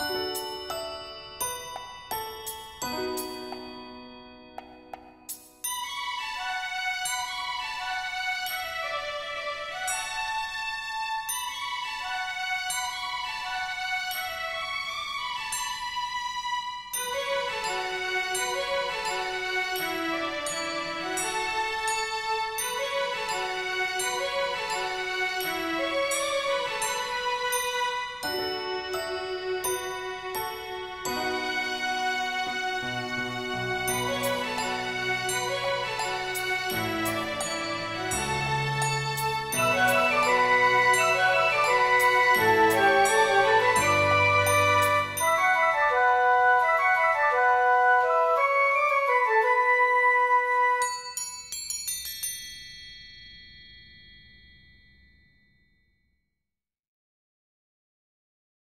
え?